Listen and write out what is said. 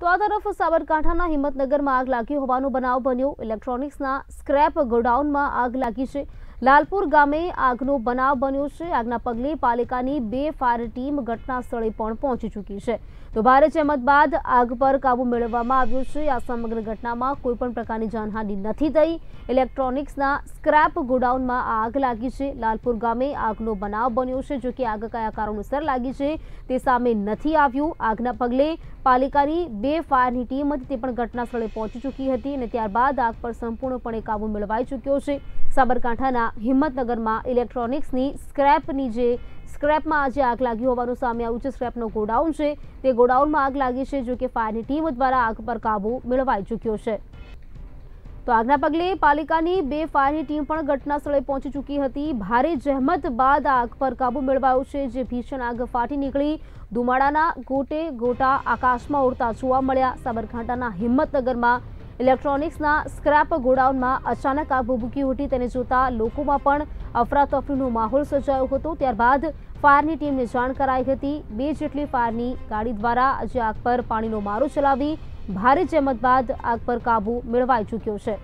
તો આ તરફ સાબરકાંઠાના હિંમતનગરમાં આગ લાગી હોવાનો બનાવ બન્યો. ઇલેક્ટ્રોનિક્સના સ્ક્રેપ ગોડાઉનમાં આગ લાગી છે. લાલપુર ગામે આગનો બનાવ બન્યો છે આગના પગલે પાલિકાની બે ફાયર ટીમ ઘટના સ્થળે પણ પહોંચી ચૂકી છે તો ભારે જહેમત બાદ આગ પર કાબુ મેળવવામાં આવ્યો છે આ સમગ્ર ઘટનામાં કોઈ પણ પ્રકારની જાનહાનિ નથી થઈ ઇલેક્ટ્રોનિક્સના સ્ક્રેપ ગોડાઉનમાં આગ લાગી છે લાલપુર ગામે આગનો બનાવ બન્યો છે જો કે આગ કયા કારણોસર લાગી છે તે સામે નથી આવ્યું આગના પગલે પાલિકાની બે ફાયરની ટીમ હતી તે પણ ઘટના સ્થળે પહોંચી ચૂકી હતી અને ત્યારબાદ આગ પર સંપૂર્ણપણે કાબુ મેળવાઈ ચૂક્યો છે સાબરકાંઠાના હિંમતનગરમાં ઇલેક્ટ્રોનિક્સની સ્ક્રેપની જે સ્ક્રેપમાં આજે આગ લાગી હોવાનું સામે આવ્યું છે સ્ક્રેપનો ગોડાઉન છે તે ગોડાઉનમાં આગ લાગી છે જો કે ફાયરની ટીમ દ્વારા આગ પર કાબુ મેળવાઈ ચૂક્યો છે તો આગના પગલે પાલિકાની બે ફાયરની ટીમ પણ ઘટના સ્થળે પહોંચી ચૂકી હતી ભારે જહેમત બાદ આગ પર કાબુ મેળવાયો છે જે ભીષણ આગ ફાટી નીકળી ધુમાડાના ગોટે ગોટા આકાશમાં ઉડતા જોવા મળ્યા સાબરકાંઠાના હિંમતનગરમાં ઇલેક્ટ્રોનિક્સના સ્ક્રેપ ગોડાઉનમાં અચાનક આગ ભભૂકી ઉઠી તેને જોતા લોકોમાં પણ અફરાતફરીનો માહોલ સર્જાયો હતો ત્યારબાદ ફાયરની ટીમને જાણ કરાઈ હતી બે જેટલી ફાયરની ગાડી દ્વારા આજે આગ પર પાણીનો મારો ચલાવી ભારે જહેમત બાદ આગ પર કાબુ મેળવાઈ ચૂક્યો છે